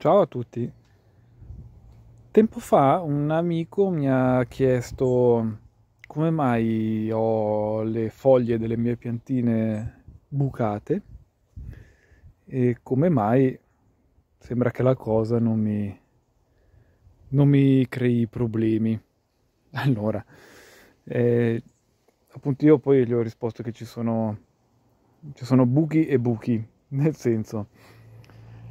Ciao a tutti. Tempo fa un amico mi ha chiesto come mai ho le foglie delle mie piantine bucate e come mai sembra che la cosa non mi, non mi crei problemi. Allora, eh, appunto io poi gli ho risposto che ci sono, ci sono buchi e buchi, nel senso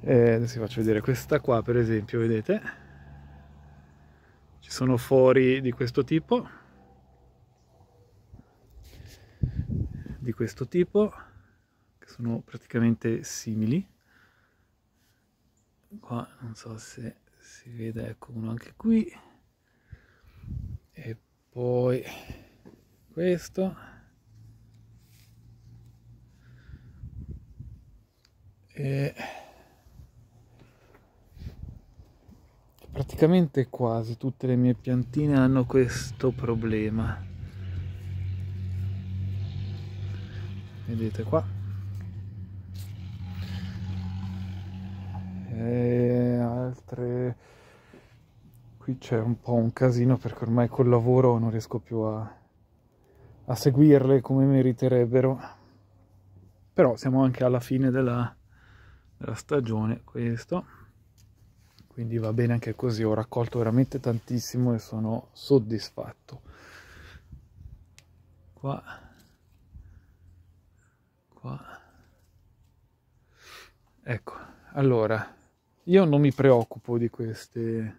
eh, adesso vi faccio vedere questa qua per esempio vedete? Ci sono fori di questo tipo. Di questo tipo che sono praticamente simili. Qua non so se si vede ecco uno anche qui. E poi questo. E praticamente quasi tutte le mie piantine hanno questo problema. Vedete qua. E altre. Qui c'è un po' un casino perché ormai col lavoro non riesco più a, a seguirle come meriterebbero. Però siamo anche alla fine della, della stagione questo quindi va bene anche così ho raccolto veramente tantissimo e sono soddisfatto. Qua. Qua. Ecco allora io non mi preoccupo di queste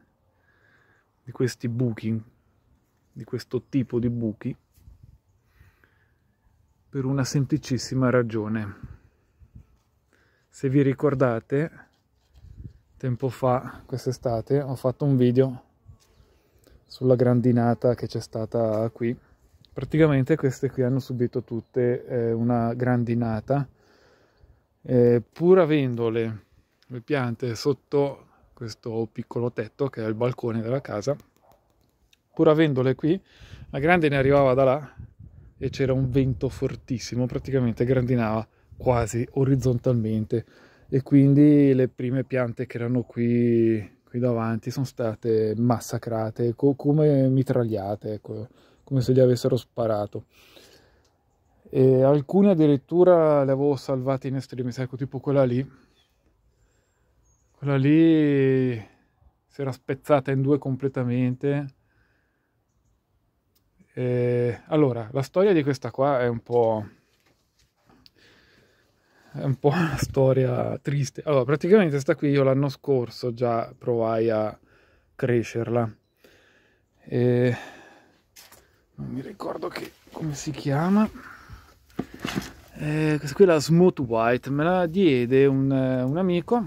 di questi buchi di questo tipo di buchi per una semplicissima ragione. Se vi ricordate tempo fa, quest'estate, ho fatto un video sulla grandinata che c'è stata qui. Praticamente queste qui hanno subito tutte eh, una grandinata, eh, pur avendo le, le piante sotto questo piccolo tetto che è il balcone della casa, pur avendole qui, la grandine arrivava da là e c'era un vento fortissimo, praticamente grandinava quasi orizzontalmente e quindi le prime piante che erano qui, qui davanti sono state massacrate co come mitragliate, ecco, come se gli avessero sparato. E alcune addirittura le avevo salvate in estremis, ecco tipo quella lì. Quella lì si era spezzata in due completamente. E allora, la storia di questa qua è un po' è un po' una storia triste. Allora, praticamente sta qui io l'anno scorso già provai a crescerla. E non mi ricordo che, come si chiama. E questa qui è la Smooth White, me la diede un, un amico,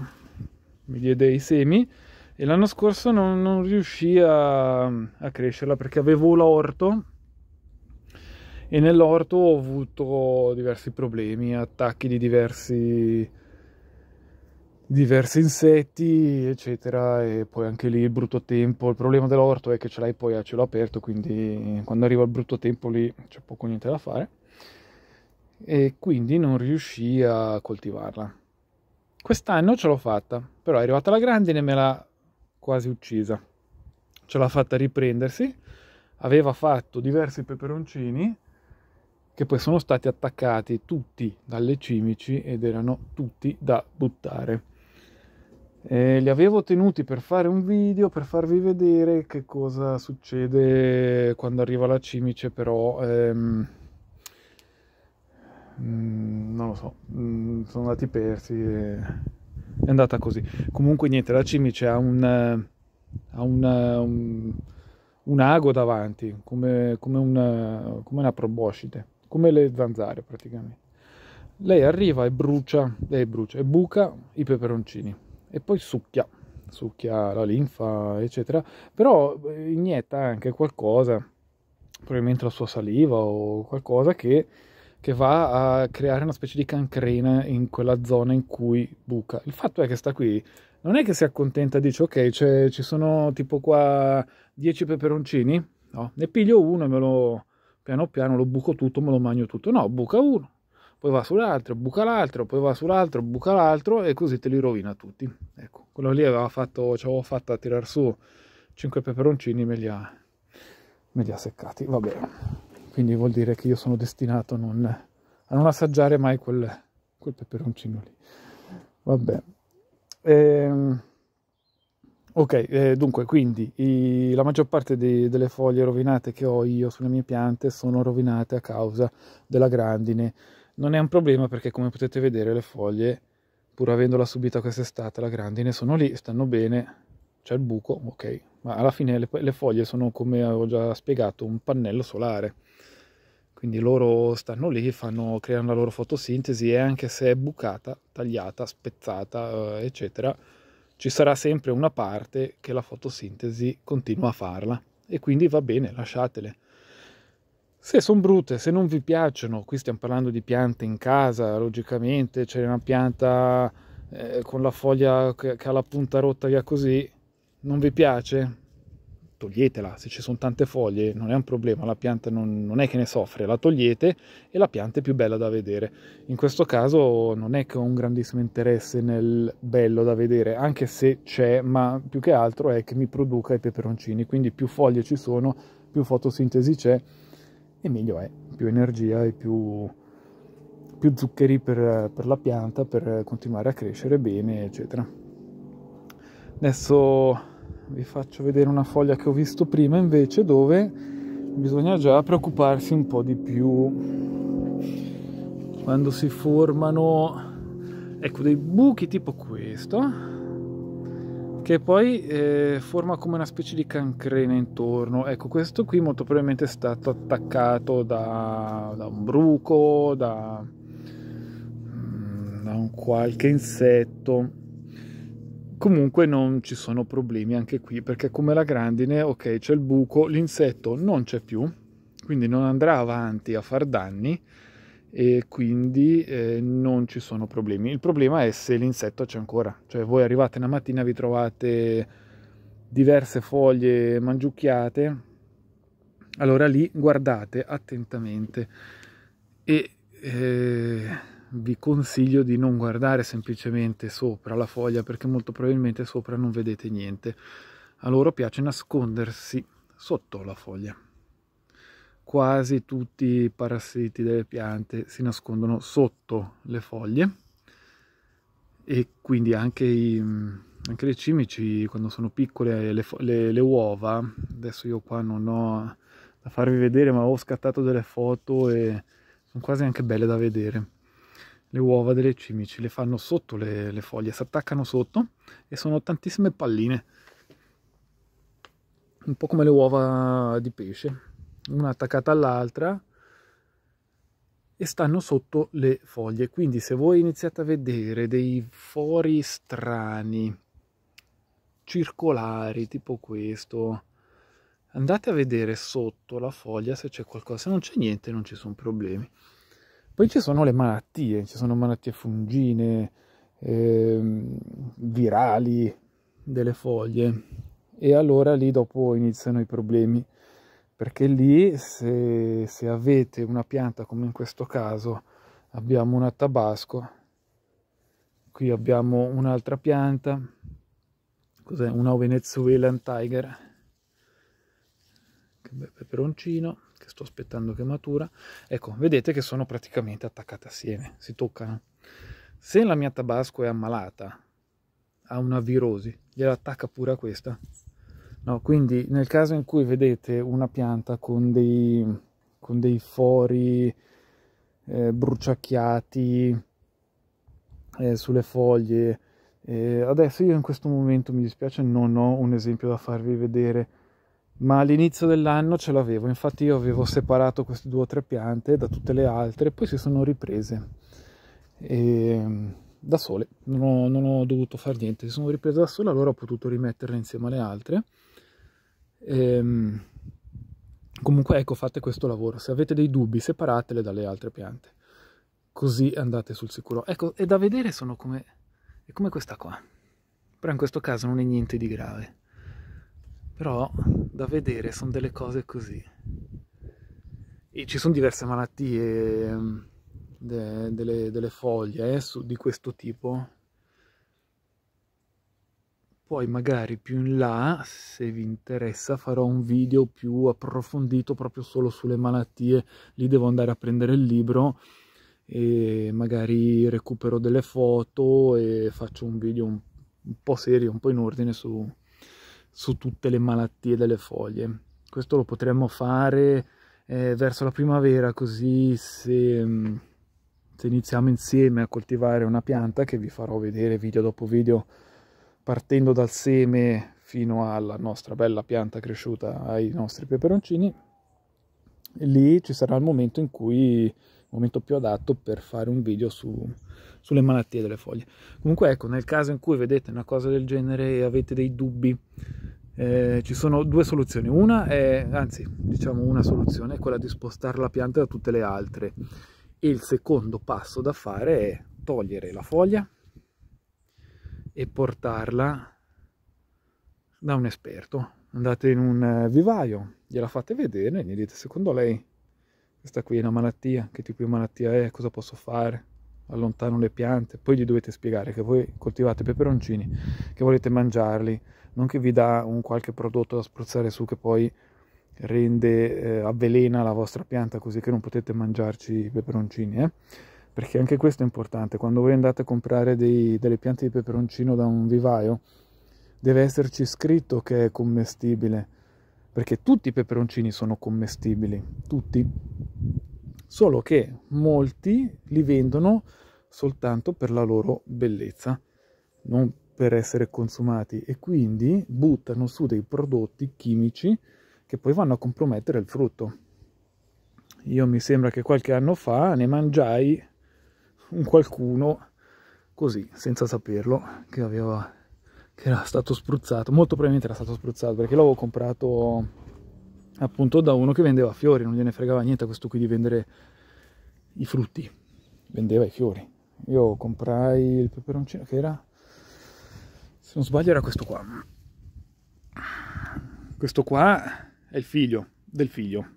mi diede i semi e l'anno scorso non, non riuscì a, a crescerla perché avevo l'orto e nell'orto ho avuto diversi problemi, attacchi di diversi, diversi insetti, eccetera, e poi anche lì il brutto tempo. Il problema dell'orto è che ce l'hai poi a cielo aperto, quindi quando arriva il brutto tempo lì c'è poco niente da fare. E quindi non riuscii a coltivarla. Quest'anno ce l'ho fatta, però è arrivata la grandine e me l'ha quasi uccisa. Ce l'ha fatta riprendersi, aveva fatto diversi peperoncini che poi sono stati attaccati tutti dalle cimici ed erano tutti da buttare. E li avevo tenuti per fare un video per farvi vedere che cosa succede quando arriva la cimice, però ehm, mm, non lo so, mm, sono andati persi e è andata così. Comunque niente, la cimice ha un, ha un, un, un ago davanti, come, come, una, come una proboscite come le zanzare praticamente. Lei arriva e brucia, e brucia e buca i peperoncini e poi succhia, succhia la linfa, eccetera, però eh, inietta anche qualcosa, probabilmente la sua saliva o qualcosa che, che va a creare una specie di cancrena in quella zona in cui buca. Il fatto è che sta qui non è che si accontenta e dice ok, cioè, ci sono tipo qua 10 peperoncini, no, ne piglio uno e me lo, piano piano lo buco tutto, me lo mangio tutto. No, buca uno, poi va sull'altro, buca l'altro, poi va sull'altro, buca l'altro e così te li rovina tutti. Ecco, quello lì aveva fatto, ci avevo fatto a tirar su 5 peperoncini, me li ha, me li ha seccati, vabbè, quindi vuol dire che io sono destinato a non, a non assaggiare mai quel, quel peperoncino lì, vabbè. Ehm, ok, eh, dunque, quindi i, la maggior parte di, delle foglie rovinate che ho io sulle mie piante sono rovinate a causa della grandine. Non è un problema perché come potete vedere le foglie, pur avendola subita quest'estate, la grandine sono lì, stanno bene, c'è il buco, ok, ma alla fine le, le foglie sono, come avevo già spiegato, un pannello solare. Quindi loro stanno lì, fanno, creano la loro fotosintesi e anche se è bucata, tagliata, spezzata, eh, eccetera, ci sarà sempre una parte che la fotosintesi continua a farla e quindi va bene, lasciatele. Se sono brutte, se non vi piacciono, qui stiamo parlando di piante in casa, logicamente c'è una pianta eh, con la foglia che, che ha la punta rotta via così, non vi piace? Toglietela, se ci sono tante foglie non è un problema, la pianta non, non, è che ne soffre, la togliete e la pianta è più bella da vedere. In questo caso non è che ho un grandissimo interesse nel bello da vedere, anche se c'è, ma più che altro è che mi produca i peperoncini, quindi più foglie ci sono, più fotosintesi c'è e meglio è, più energia e più, più zuccheri per, per la pianta per continuare a crescere bene, eccetera. Adesso vi faccio vedere una foglia che ho visto prima invece dove bisogna già preoccuparsi un po' di più quando si formano ecco dei buchi tipo questo che poi eh, forma come una specie di cancrena intorno. Ecco, questo qui molto probabilmente è stato attaccato da, da un bruco, da, mm, da un qualche insetto. Comunque non ci sono problemi anche qui, perché come la grandine, ok, c'è il buco, l'insetto non c'è più, quindi non andrà avanti a far danni, e quindi eh, non ci sono problemi. Il problema è se l'insetto c'è ancora, cioè voi arrivate una mattina vi trovate diverse foglie mangiucchiate, allora lì guardate attentamente e eh, vi consiglio di non guardare semplicemente sopra la foglia perché molto probabilmente sopra non vedete niente. A loro piace nascondersi sotto la foglia. Quasi tutti i parassiti delle piante si nascondono sotto le foglie e quindi anche, i, anche le cimici quando sono piccole le, le, le, uova. Adesso io qua non ho da farvi vedere ma ho scattato delle foto e sono quasi anche belle da vedere le uova delle cimici le fanno sotto le, le foglie si attaccano sotto e sono tantissime palline. Un po' come le uova di pesce. Una attaccata all'altra e stanno sotto le foglie. Quindi se voi iniziate a vedere dei fori strani circolari tipo questo andate a vedere sotto la foglia se c'è qualcosa. Se non c'è niente non ci sono problemi poi ci sono le malattie ci sono malattie fungine eh, virali delle foglie. E allora lì dopo iniziano i problemi perché lì se, se avete una pianta come in questo caso abbiamo una tabasco qui abbiamo un'altra pianta cos'è? Una venezuelan tiger. Che peperoncino che sto aspettando che matura. Ecco vedete che sono praticamente attaccate assieme si toccano. Se la mia tabasco è ammalata ha una virosi gliela attacca pure a questa. No, quindi nel caso in cui vedete una pianta con dei, con dei fori eh, bruciacchiati eh, sulle foglie, eh, adesso io in questo momento mi dispiace non ho un esempio da farvi vedere, ma all'inizio dell'anno ce l'avevo, infatti io avevo separato queste due o tre piante da tutte le altre, poi si sono riprese. E, da sole, non ho, non ho dovuto fare niente, si sono riprese da sole, allora ho potuto rimetterle insieme alle altre. Ehm, comunque ecco fate questo lavoro, se avete dei dubbi separatele dalle altre piante, così andate sul sicuro. Ecco, e da vedere sono come, come questa qua, però in questo caso non è niente di grave, però da vedere sono delle cose così. E ci sono diverse malattie ehm, de, delle, delle, foglie eh, su, di questo tipo poi magari più in là, se vi interessa, farò un video più approfondito proprio solo sulle malattie, lì devo andare a prendere il libro e magari recupero delle foto e faccio un video un, un po' serio, un po' in ordine su, su tutte le malattie delle foglie. Questo lo potremmo fare eh, verso la primavera, così se, mm, se iniziamo insieme a coltivare una pianta, che vi farò vedere video dopo video, partendo dal seme fino alla nostra bella pianta cresciuta ai nostri peperoncini, lì ci sarà il momento in cui momento più adatto per fare un video su, sulle malattie delle foglie. Comunque ecco, nel caso in cui vedete una cosa del genere e avete dei dubbi, eh, ci sono due soluzioni. Una è, anzi, diciamo una soluzione è quella di spostare la pianta da tutte le altre. Il secondo passo da fare è togliere la foglia e portarla da un esperto. Andate in un eh, vivaio, gliela fate vedere e gli dite secondo lei questa qui è una malattia, che tipo di malattia è, cosa posso fare? Allontano le piante, poi gli dovete spiegare che voi coltivate peperoncini, che volete mangiarli, non che vi dà un qualche prodotto da spruzzare su che poi rende, eh, avvelena la vostra pianta così che non potete mangiarci i peperoncini, eh? perché anche questo è importante, quando voi andate a comprare dei, delle piante di peperoncino da un vivaio, deve esserci scritto che è commestibile, perché tutti i peperoncini sono commestibili, tutti, solo che molti li vendono soltanto per la loro bellezza, non per essere consumati e quindi buttano su dei prodotti chimici che poi vanno a compromettere il frutto. Io mi sembra che qualche anno fa ne mangiai un qualcuno così, senza saperlo, che, aveva, che era stato spruzzato, molto probabilmente era stato spruzzato perché l'avevo comprato appunto da uno che vendeva fiori, non gliene fregava niente a questo qui di vendere i frutti, vendeva i fiori. Io comprai il peperoncino che era, se non sbaglio era questo qua. Questo qua è il figlio del figlio,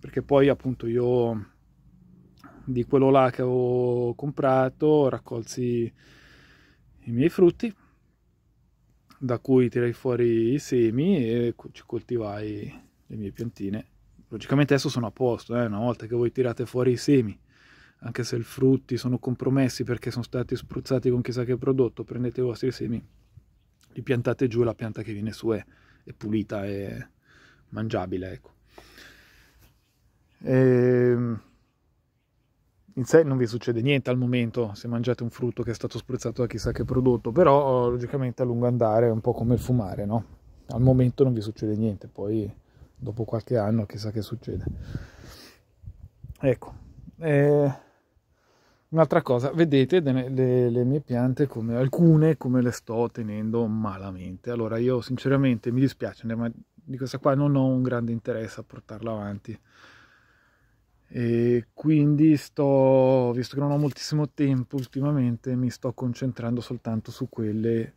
perché poi appunto io di quello là che avevo comprato, raccolsi i miei frutti, da cui tirai fuori i semi e ci coltivai le mie piantine. Logicamente adesso sono a posto, eh? una volta che voi tirate fuori i semi, anche se i frutti sono compromessi perché sono stati spruzzati con chissà che prodotto, prendete i vostri semi, li piantate giù e la pianta che viene su è, è pulita e mangiabile. Ecco. E ehm, in sé non vi succede niente al momento se mangiate un frutto che è stato spruzzato da chissà che prodotto, però logicamente a lungo andare è un po' come il fumare, no? Al momento non vi succede niente, poi dopo qualche anno chissà che succede. Ecco, eh, un'altra cosa, vedete le, le, mie piante come alcune come le sto tenendo malamente. Allora io sinceramente mi dispiace, ma di questa qua non ho un grande interesse a portarla avanti e quindi sto, visto che non ho moltissimo tempo ultimamente, mi sto concentrando soltanto su quelle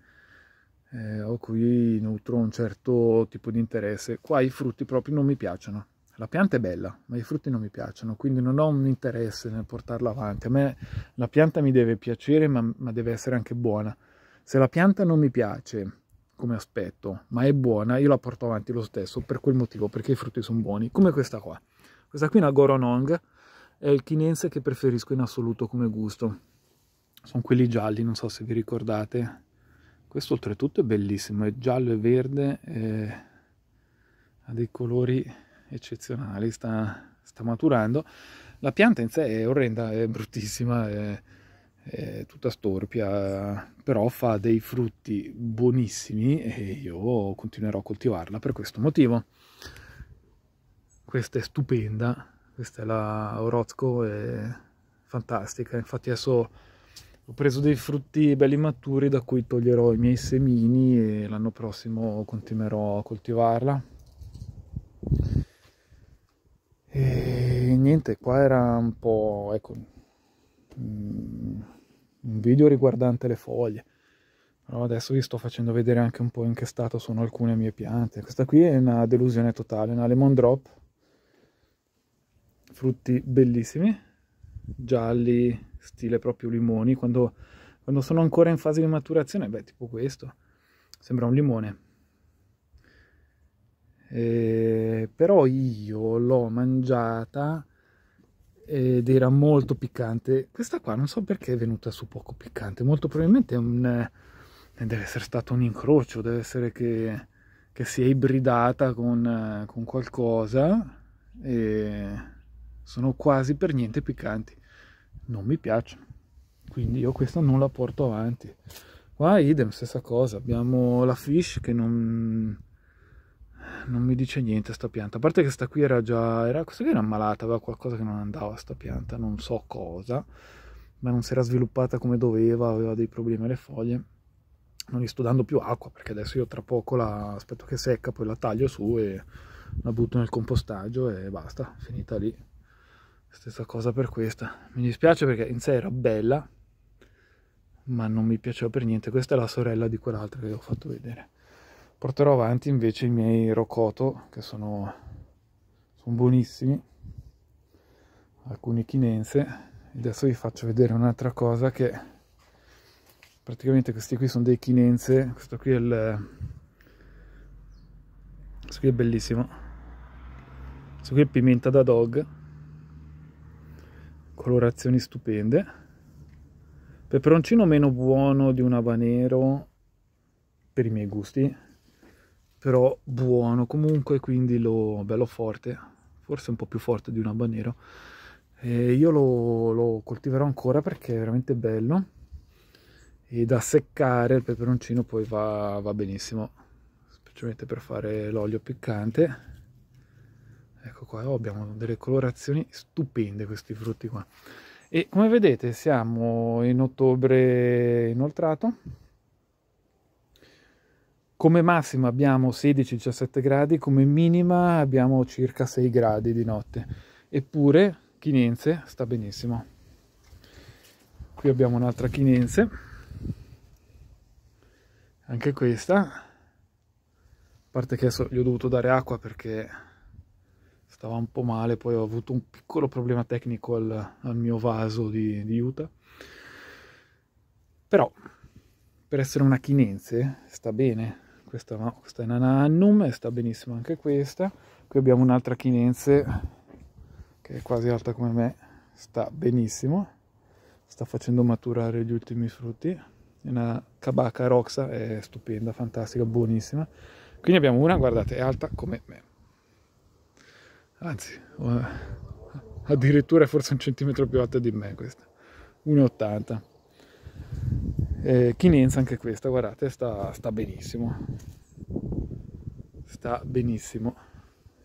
eh, a cui nutro un certo tipo di interesse. Qua i frutti proprio non mi piacciono. La pianta è bella, ma i frutti non mi piacciono, quindi non ho un interesse nel portarla avanti. A me la pianta mi deve piacere, ma, ma deve essere anche buona. Se la pianta non mi piace come aspetto, ma è buona, io la porto avanti lo stesso per quel motivo, perché i frutti sono buoni, come questa qua. Questa qui è una Goronong, è il chinense che preferisco in assoluto come gusto. Sono quelli gialli, non so se vi ricordate. Questo oltretutto è bellissimo, è giallo e verde, e ha dei colori eccezionali, sta, sta, maturando. La pianta in sé è orrenda, è bruttissima, è, è tutta storpia, però fa dei frutti buonissimi e io continuerò a coltivarla per questo motivo. Questa è stupenda questa è la Orozco è fantastica. Infatti adesso ho preso dei frutti belli maturi da cui toglierò i miei semini e l'anno prossimo continuerò a coltivarla e niente qua era un po' ecco mm, un video riguardante le foglie. Però adesso vi sto facendo vedere anche un po' in che stato sono alcune mie piante. Questa qui è una delusione totale una lemon drop. Frutti bellissimi, gialli, stile proprio limoni, quando, quando sono ancora in fase di maturazione, beh, tipo questo, sembra un limone. Eh, però io l'ho mangiata ed era molto piccante. Questa qua non so perché è venuta su poco piccante, molto probabilmente un, eh, deve essere stato un incrocio, deve essere che, che si è ibridata con, con qualcosa e sono quasi per niente piccanti. Non mi piacciono, quindi io questa non la porto avanti. Qua idem, stessa cosa, abbiamo la fish che non non mi dice niente sta pianta. A parte che sta qui era già, era, questa qui era ammalata, aveva qualcosa che non andava sta pianta, non so cosa, ma non si era sviluppata come doveva, aveva dei problemi alle foglie. Non gli sto dando più acqua perché adesso io tra poco la aspetto che secca, poi la taglio su e la butto nel compostaggio e basta, finita lì. Stessa cosa per questa. Mi dispiace perché in sé era bella, ma non mi piaceva per niente. Questa è la sorella di quell'altra che vi ho fatto vedere porterò avanti invece i miei rocoto che sono, sono buonissimi. Alcuni chinense. Adesso vi faccio vedere un'altra cosa che praticamente questi qui sono dei chinense. Questo qui è il questo qui è bellissimo. Questo qui è pimenta da dog. Colorazioni stupende. Peperoncino meno buono di un habanero per i miei gusti però buono. Comunque quindi lo bello forte forse un po' più forte di un habanero. E io lo, lo coltiverò ancora perché è veramente bello. E da seccare il peperoncino poi va, va benissimo. Specialmente per fare l'olio piccante. Ecco qua oh, abbiamo delle colorazioni stupende questi frutti qua. E come vedete siamo in ottobre inoltrato come massima abbiamo 16-17 gradi, come minima abbiamo circa 6 gradi di notte. Eppure chinense sta benissimo. Qui abbiamo un'altra chinense, anche questa, a parte che adesso gli ho dovuto dare acqua perché stava un po' male, poi ho avuto un piccolo problema tecnico al, al mio vaso di, di Utah. Però per essere una chinense sta bene, questa no, questa è Nana Annum e sta benissimo anche questa. Qui abbiamo un'altra chinense che è quasi alta come me, sta benissimo, sta facendo maturare gli ultimi frutti. È una Kabaka Roxa, è stupenda, fantastica, buonissima. Quindi abbiamo una, guardate, è alta come me. Anzi, addirittura è forse un centimetro più alta di me questa. 1,80 eh, chinenza anche questa? Guardate sta, sta benissimo. Sta benissimo.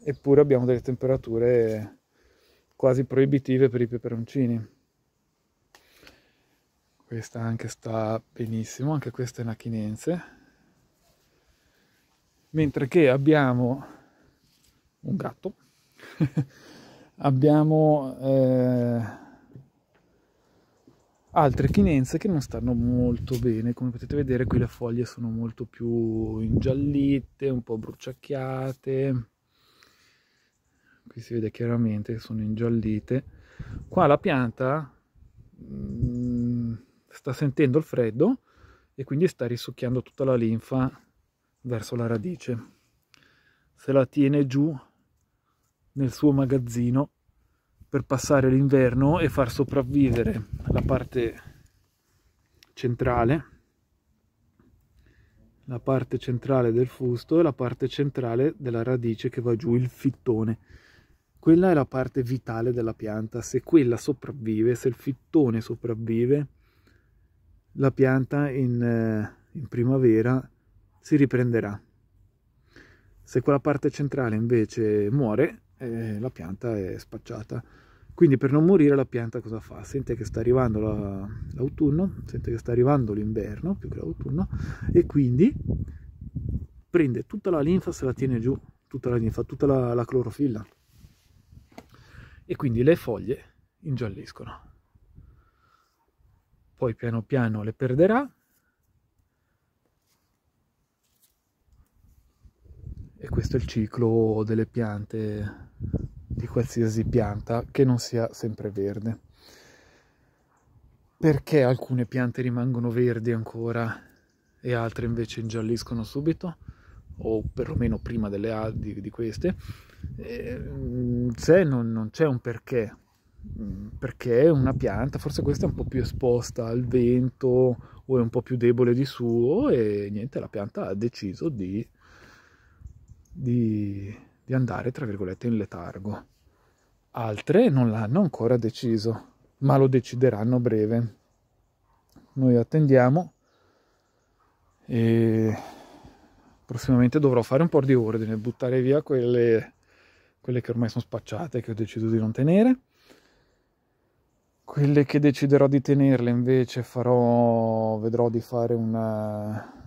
Eppure abbiamo delle temperature quasi proibitive per i peperoncini. Questa anche sta benissimo anche questa è una chinense. Mentre che abbiamo un gatto. Abbiamo eh, altre chinenze che non stanno molto bene come potete vedere qui le foglie sono molto più ingiallite un po' bruciacchiate. Qui si vede chiaramente che sono ingiallite. Qua la pianta mh, mm, sta sentendo il freddo e quindi sta risucchiando tutta la linfa verso la radice. Se la tiene giù nel suo magazzino per passare l'inverno e far sopravvivere la parte centrale la parte centrale del fusto e la parte centrale della radice che va giù, il fittone. Quella è la parte vitale della pianta. Se quella sopravvive, se il fittone sopravvive, la pianta in, eh, in primavera si riprenderà. Se quella parte centrale invece muore, eh, la pianta è spacciata. Quindi per non morire la pianta cosa fa? Sente che sta arrivando l'autunno, sente che sta arrivando l'inverno, più che l'autunno, e quindi prende tutta la linfa, se la tiene giù, tutta la linfa, tutta la, la clorofilla. E quindi le foglie ingialliscono. Poi piano piano le perderà e questo è il ciclo delle piante di qualsiasi pianta che non sia sempre verde. Perché alcune piante rimangono verdi ancora e altre invece ingialliscono subito o perlomeno prima delle, di, di queste eh, se non, non c'è un perché mm, perché una pianta forse questa è un po' più esposta al vento o è un po' più debole di suo e niente la pianta ha deciso di, di, di andare tra virgolette in letargo altre non l'hanno ancora deciso ma lo decideranno a breve noi attendiamo e prossimamente dovrò fare un po' di ordine, buttare via quelle, quelle che ormai sono spacciate, che ho deciso di non tenere. Quelle che deciderò di tenerle invece farò, vedrò di fare una,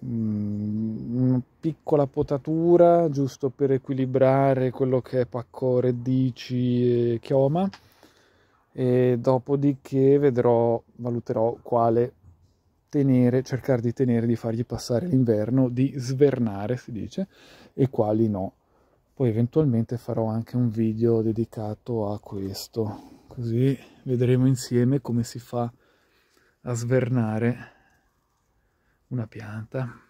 una piccola potatura giusto per equilibrare quello che è pacco, radici e chioma. E dopodiché vedrò, valuterò quale tenere, cercare di tenere, di fargli passare l'inverno, di svernare si dice, e quali no. Poi eventualmente farò anche un video dedicato a questo, così vedremo insieme come si fa a svernare una pianta.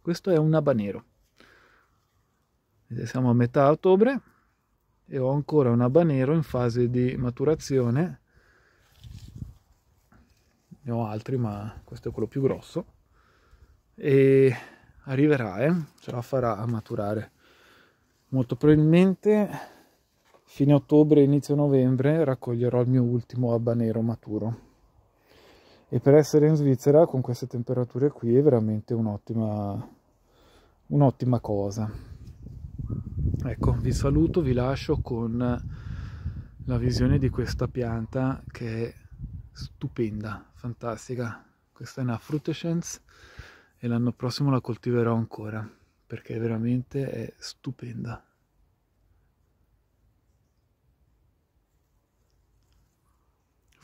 Questo è un habanero. Siamo a metà ottobre e ho ancora un habanero in fase di maturazione ne ho altri ma questo è quello più grosso e arriverà eh? ce la farà a maturare molto probabilmente fine ottobre inizio novembre raccoglierò il mio ultimo habanero maturo e per essere in Svizzera con queste temperature qui è veramente un'ottima un'ottima cosa Ecco, vi saluto, vi lascio con la visione di questa pianta che è stupenda, fantastica. Questa è una frutescence e l'anno prossimo la coltiverò ancora perché veramente è stupenda.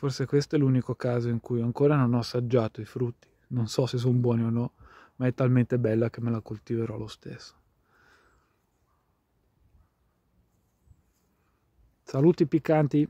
Forse questo è l'unico caso in cui ancora non ho assaggiato i frutti. Non so se sono buoni o no, ma è talmente bella che me la coltiverò lo stesso. Saluti piccanti!